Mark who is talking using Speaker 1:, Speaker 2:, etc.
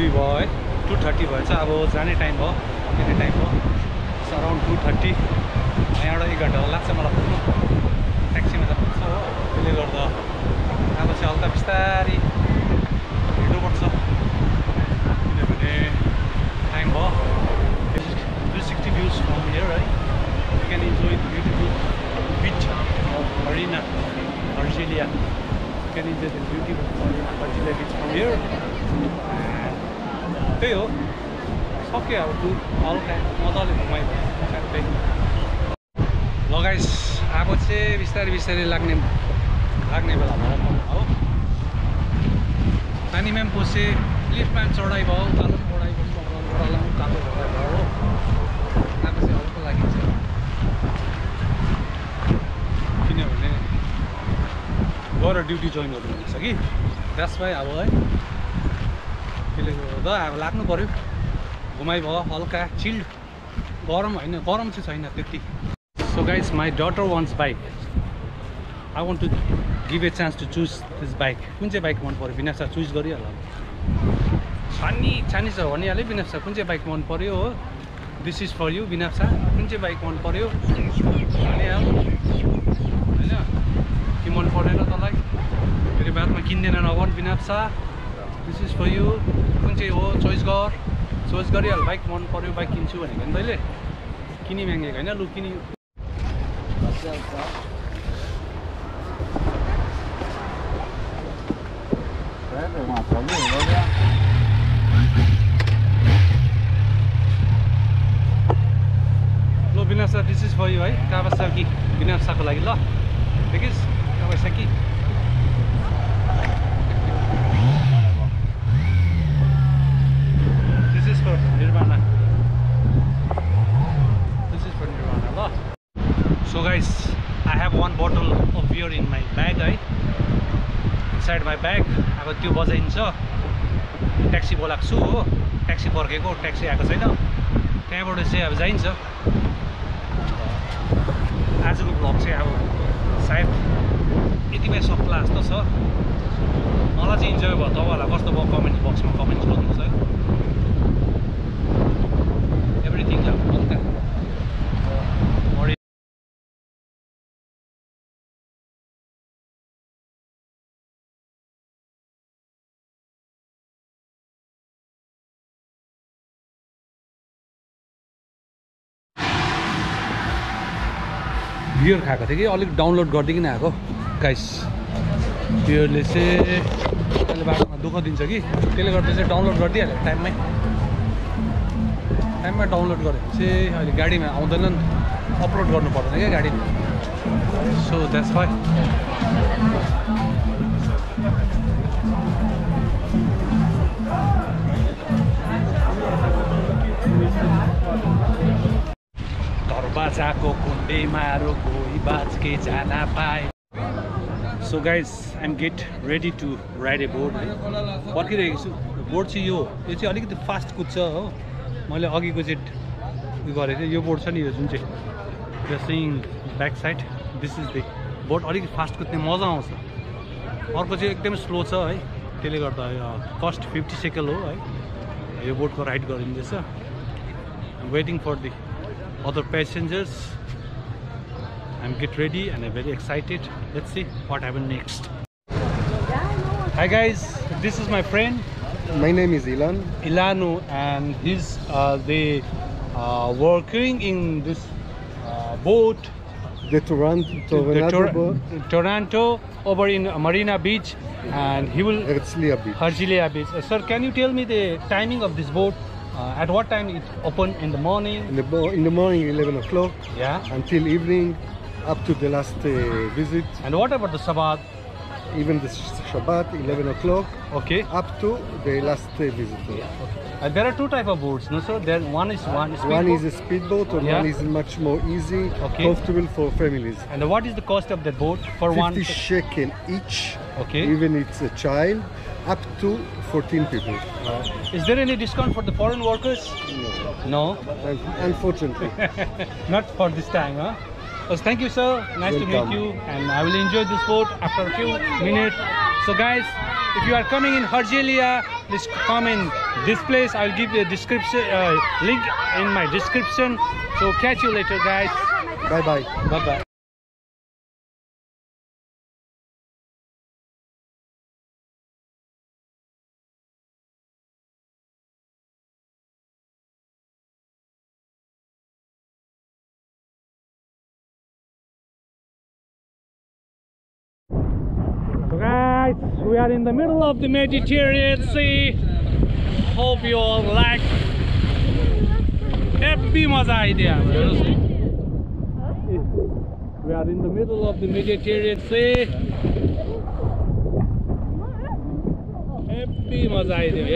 Speaker 1: दुई भयो है। टु थर्टी भएछ अब जाने टाइम भयो फर्किने टाइम भयो अराउन्ड टु थर्टी यहाँबाट एक घन्टा लाग्छ मलाई पुग्नु। ट्याक्सीमा त पुग्छ हो। त्यसले गर्दा अब चाहिँ हल्का बिस्तारी हिँड्नुपर्छ। किनभने टाइम भयो three sixty views from here hey you can enjoy beautiful beach Harina Herzliya can enjoy the beautiful Herzliya beach from here त्यही हो सक्यो अब टुर हल्का मजाले घुमायो ट्याक्कै लगाइस अब चाहिँ बिस्तारै बिस्तारै लाग्ने लाग्ने बेला भयो हो पानीमा पनि पसे लिफ्टमा पनि चढाइ भयो उकालो पनि बढाइ पनि उकालो बढाइ भयो हो अब चाहिँ हल्का लागिन्छ किनभने गएर ड्युटी जोइन गर्नुहुन्छ कि द्याट्स वाइ अब है त्यसले गर्दा अब लाग्नु पऱ्यो घुमाइ भयो हल्का चिल्ड। गरम होइन गरम चाहिँ छैन त्यति। So guys my daughter wants bike I want to give a chance to choose this bike कुन चाहिँ बाइक मन पऱ्यो विनाश चुज गरिहाल। छानी छानी छ भनिहाल्यो विनाश कुन चाहिँ बाइक मन पऱ्यो हो? दिस इज फर यु विनाश कुन चाहिँ बाइक मन पऱ्यो भनिहाल। होइन? के मन परेन तँलाई? फेरि बादमा किन्दैन नगर्नु विनाश दिस इज फर यु कुन चाहिँ हो? चोइस गर। चोइस गरिहाल। बाइक मन पऱ्यो बाइक किन्छु भनेको नि तैँले किनी मागेको होइन लु किनी। ल Vinash this is for you है कावासाकी विनाशाको लागि ल। देखिस् Kawasaki This is for Nirvana. This is for Nirvana, ल So guys, I have one bottle of beer in my bag है inside my bag. अब त्यो बजाइन्छ। ट्याक्सी बोलाएको छु हो। ट्याक्सी पर्खेको ट्याक्सी आएको छैन। त्यहाँबाट चाहिँ अब जाइन्छ। आजको भ्लग चाहिँ अब सायद यतिमै सक्ला जस्तो छ। मलाई चाहिँ इन्जोय भयो तपाईँहरूलाई कस्तो भयो कमेन्ट बक्समा कमेन्ट गर्नुहोस् है। हल्का बढी बियर खाएको थिएँ कि? अलिक डाउनलोड गरिदिकन आएको गाइस बियरले चाहिँ बाटोमा दुःख दिन्छ कि? त्यसले गर्दा चाहिँ डाउनलोड गरिदिइहाल्यो टाइममै। टाइममा डाउनलोड गऱ्यो भने चाहिँ अहिले गाडीमा आउँदैन नि अपलोड गर्नु पर्दैन क्या गाडीमा सो द्याट्स वाइ दरबाजाको कुण्डेमा रोकोही बाजके जान पाए। So guys I'm get ready to ride a board पर्खिरहेको छु। बोर्ड चाहिँ यो यो चाहिँ अलिकति फास्ट कुद्छ हो। मैले अघिको चाहिँ उयो गरेको थिएँ। यो बोर्ड छ नि यो जुन चाहिँ यो back side this is the board. अलिकति फास्ट कुद्ने मजा आउँछ। अर्को चाहिँ एकदमै स्लो छ है। त्यसले गर्दा कस्ट फिफ्टी सेकेन्ड हो है। यो बोर्डको राइड गरिँदैछ। Waiting for the other passengers. I'm get ready and I'm very excited. Let's see what happens next. Hi guys, this is my friend.
Speaker 2: My name is Ilan.
Speaker 1: Ilanu and he's uh, the uh, working in this uh, boat
Speaker 2: The Toronto,
Speaker 1: the
Speaker 2: Toronto
Speaker 1: Tor- Toronto over in Marina Beach and he will
Speaker 2: Herzliya Beach.
Speaker 1: Harjilia Beach. Uh, sir, can you tell me the timing of this boat? Uh, at what time it open in the morning?
Speaker 2: In the, bo- in the morning, 11 o'clock,
Speaker 1: Yeah.
Speaker 2: until evening, up to the last uh, visit.
Speaker 1: And what about the Sabbath?
Speaker 2: Even the Shabbat, 11 o'clock,
Speaker 1: Okay.
Speaker 2: up to the last uh, visitor.
Speaker 1: Uh, there are two type of boats, no sir? There one is one is
Speaker 2: One is a speedboat, and
Speaker 1: Yeah.
Speaker 2: one is much more easy,
Speaker 1: Okay.
Speaker 2: comfortable for families.
Speaker 1: and what is the cost of that boat for
Speaker 2: 50
Speaker 1: one?
Speaker 2: shekel each,
Speaker 1: Okay.
Speaker 2: even it's a child, up to 14 people.
Speaker 1: Is there any discount for the foreign workers? No,
Speaker 2: Un- Unfortunately.
Speaker 1: not for this time, huh? So thank you, sir. Nice to meet you, and I will enjoy this boat after a few minutes. So, guys, if you are coming in Hargelia, please come in this place I'll give you a description uh, link in my description. So catch you later, guys.
Speaker 2: Bye bye.
Speaker 1: Bye bye. guys we are in the middle of the Mediterranean Sea. Hope you all like. Hep bir we are in the middle of the Mediterranean Sea. Hep bir maza ediyor